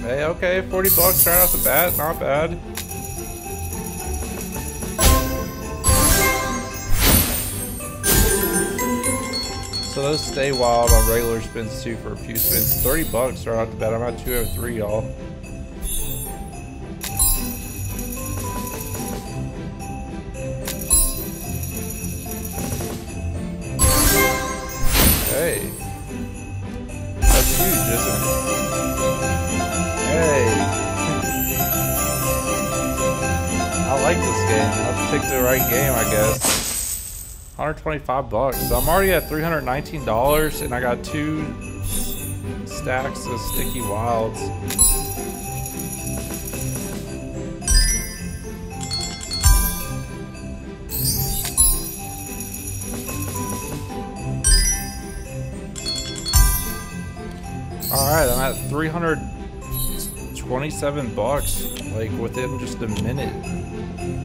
Hey, okay, 40 bucks right off the bat, not bad. So those stay wild on regular spins too for a few spins. 30 bucks right off the bat. I'm at 203, y'all. Hey. That's huge, isn't it? Like this game. I picked the right game, I guess. 125 bucks. So I'm already at $319 and I got two stacks of sticky wilds. Alright, I'm at 27 bucks, like within just a minute.